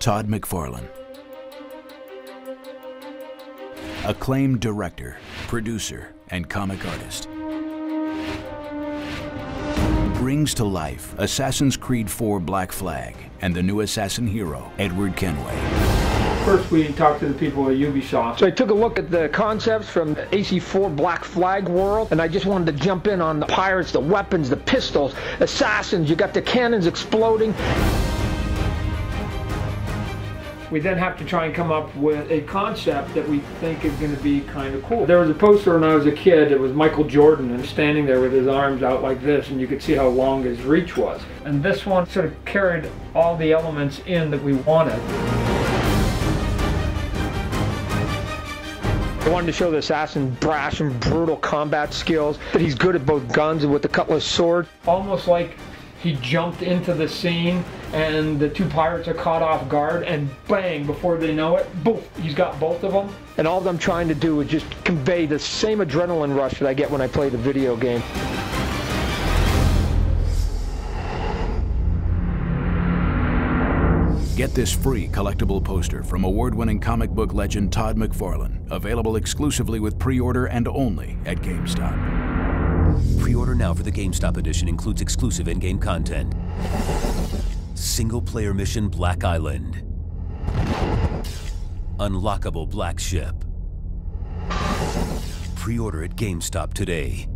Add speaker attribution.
Speaker 1: Todd McFarlane. Acclaimed director, producer, and comic artist. Brings to life Assassin's Creed 4 Black Flag and the new assassin hero, Edward Kenway.
Speaker 2: First, we talked to the people at Ubisoft.
Speaker 3: So I took a look at the concepts from the AC4 Black Flag world, and I just wanted to jump in on the pirates, the weapons, the pistols, assassins. You got the cannons exploding.
Speaker 2: We then have to try and come up with a concept that we think is going to be kind of cool. There was a poster when I was a kid. It was Michael Jordan and standing there with his arms out like this, and you could see how long his reach was. And this one sort of carried all the elements in that we wanted.
Speaker 3: I wanted to show the assassin brash and brutal combat skills, that he's good at both guns and with the cutlass sword.
Speaker 2: Almost like he jumped into the scene and the two pirates are caught off guard and bang, before they know it, boom, he's got both of them.
Speaker 3: And all I'm trying to do is just convey the same adrenaline rush that I get when I play the video game.
Speaker 1: Get this free collectible poster from award-winning comic book legend Todd McFarlane, available exclusively with pre-order and only at GameStop.
Speaker 4: Pre-order now for the GameStop edition includes exclusive in-game content. Single-player mission Black Island. Unlockable Black Ship. Pre-order at GameStop today.